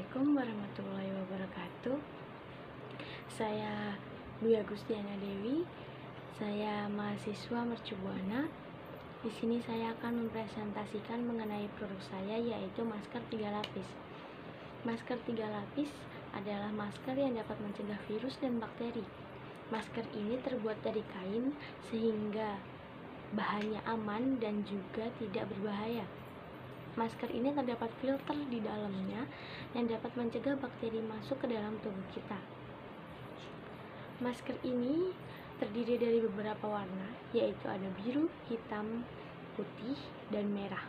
Assalamualaikum warahmatullahi wabarakatuh. Saya Dwi Agustiana Dewi. Saya mahasiswa Mercubuana. Di sini saya akan mempresentasikan mengenai produk saya yaitu masker tiga lapis. Masker tiga lapis adalah masker yang dapat mencegah virus dan bakteri. Masker ini terbuat dari kain sehingga bahannya aman dan juga tidak berbahaya. Masker ini terdapat filter di dalamnya yang dapat mencegah bakteri masuk ke dalam tubuh kita. Masker ini terdiri dari beberapa warna, yaitu ada biru, hitam, putih, dan merah.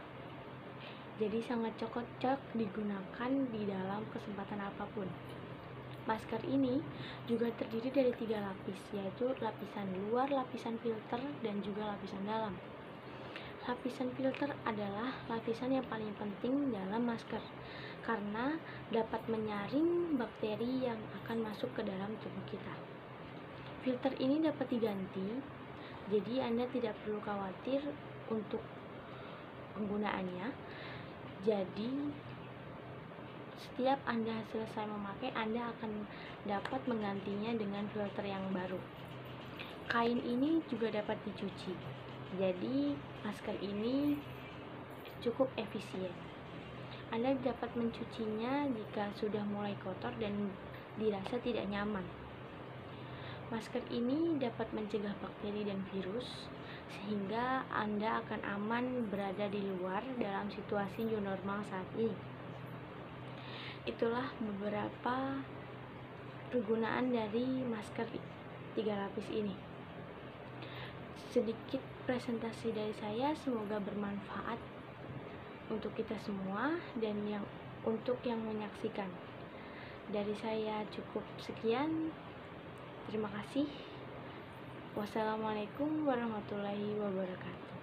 Jadi sangat cocok digunakan di dalam kesempatan apa pun. Masker ini juga terdiri dari tiga lapis, yaitu lapisan luar, lapisan filter, dan juga lapisan dalam. Lapisan filter adalah lapisan yang paling penting dalam masker karena dapat menyaring bakteri yang akan masuk ke dalam tubuh kita. Filter ini dapat diganti, jadi Anda tidak perlu khawatir untuk penggunaannya. Jadi, setiap Anda selesai memakai, Anda akan dapat menggantinya dengan filter yang baru. Kain ini juga dapat dicuci, jadi masker ini cukup efisien. Anda dapat mencucinya jika sudah mulai kotor dan dirasa tidak nyaman. Masker ini dapat mencegah bakteri dan virus sehingga Anda akan aman berada di luar dalam situasi new normal saat ini. Itulah beberapa kegunaan dari masker tiga lapis ini sedikit presentasi dari saya. Semoga bermanfaat untuk kita semua dan yang untuk yang menyaksikan. Dari saya cukup sekian. Terima kasih. Wassalamualaikum warahmatullahi wabarakatuh